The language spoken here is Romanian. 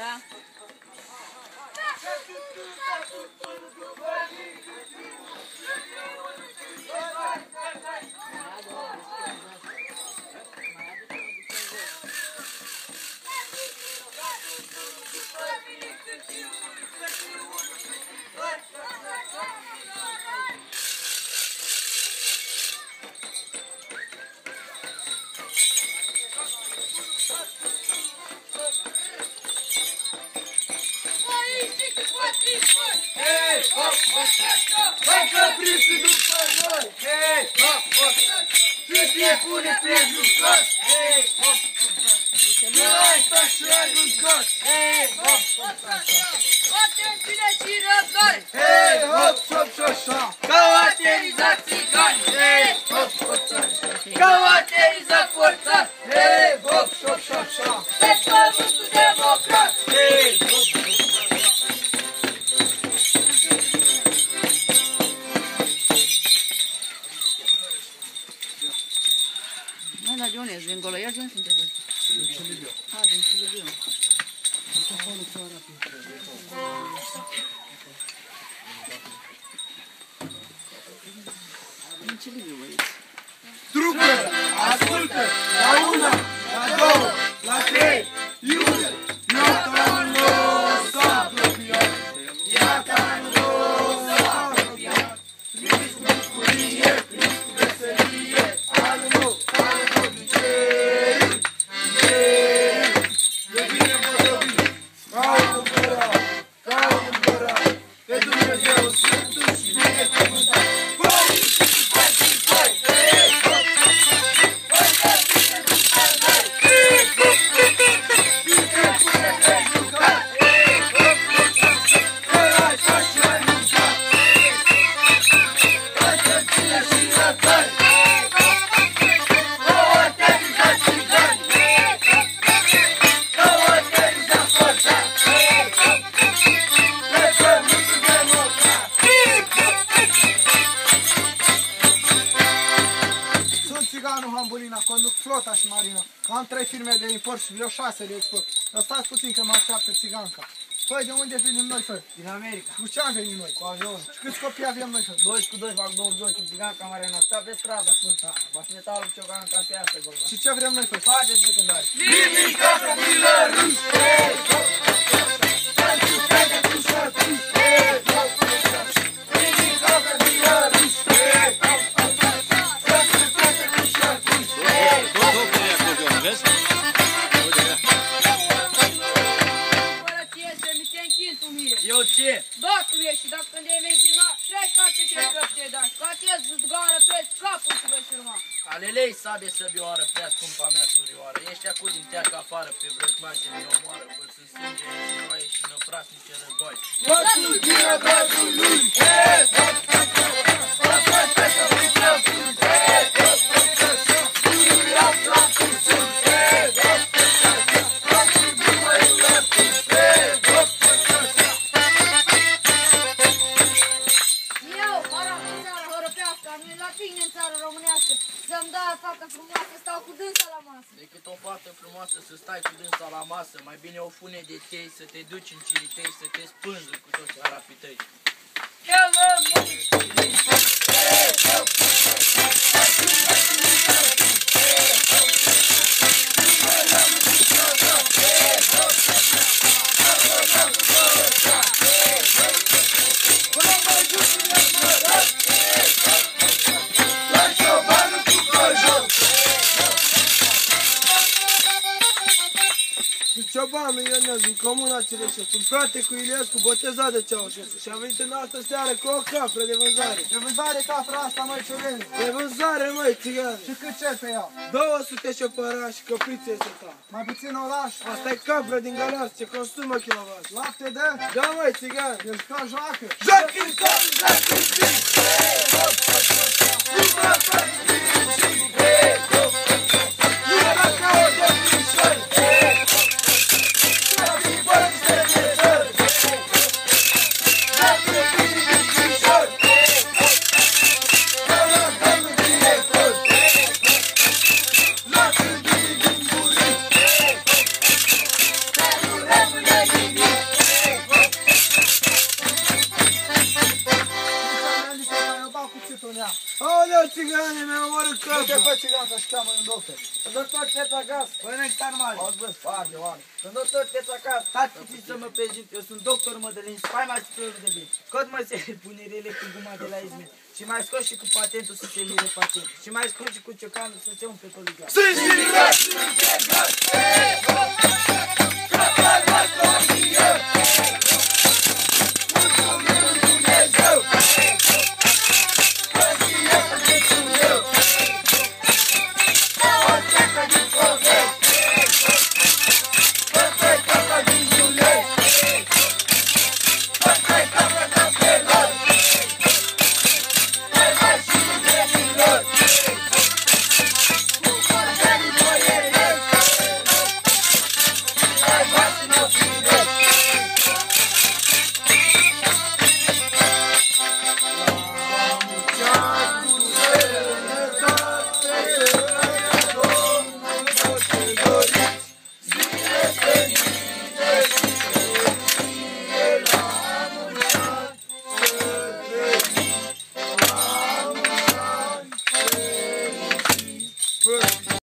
tá? Vai príncipe do Pazão! Fique impune, príncipe dos cantos! Nós tá chegando os cantos! Atenção, atiradores! Ei, hop, hop, xoxó! Cauateriza ciganos! Ei, hop, hop, xoxó! Cauateriza forças! Din Golăiești? De unde sunteți voi? Din Cilibiu. Ah, din Cilibiu. Din Cilibiu, băieți. Trupă, ascultă, la una, la două, la trei, împărat, pe țiganul Hambulina, conduc flota și marina. Am trei firme de import și vreo șase de export. Dar stați puțin că mă așteaptă țiganca. Păi, de unde venim noi, fă? Din America. Cu ce am venit noi? Cu avion. Și câți copii avem noi, fă? 2 cu 2 fac 22 și țigan camare în asta pe strada sfânta. Baș metalul ciocan ca pe asta golba. Și ce vrem noi, fă? Faceți secundari. Nimica copilăruș, hei, hop, pentru fete cu șortuș, mie! Eu ce? Dacă ești și dacă când ai venit na, trei carte ce căpte dași, ca acest zgară pe capul și vei urma. Alelei sabe săbioară, prea scumpa mea surioară. Ești acum din teacă afară pe vrăjmașe mi omoară. Vă sunt sânge și noi și năprasnice război. Totul bine Domnului, hei, hop, hărăpească, am venit la tine în țară românească, să-mi dai fata frumoasă, stau cu dânsa la masă. Decât o fată frumoasă să stai cu dânsa la masă, mai bine o fune de tei, să te duci în ciritei, să te spânzuri cu toți arapii tăi. Hello, La Sunt ciobanul Ionel din comuna Cireșețu. Un frate cu Iliescu, botezat de Ceaușescu. Și am venit în altă seară cu o cafră de vânzare. De vânzare cafra asta, măi, ciorene. De vânzare, măi, țigan. Și cât cer pe ea? 200 șopăra și căprițe este ta. Mai puțin oraș. Asta e capră din Galați, ce consumă kilovat. Lapte de... Da, măi, țigan. Ești ca joacă. joc în cap, joc în zi, hei, hop, nu țigane, mi-a omorât Du-te capul. pe țiganca și cheamă în doctor. Doctor Tetragas, Păi nu extar mare. Auzi, bă, foarte oare. Când doctor Tetragas, stați puțin să mă prezint. Eu sunt doctor Mădălin, spaima ciclului de bine. Cod mă se punerele cu guma de la Izmir. Și mai scos și cu patentul să se mire pacient. Și mai scos și cu ciocanul să se umple poligraf. Sunt jirigat! Hey.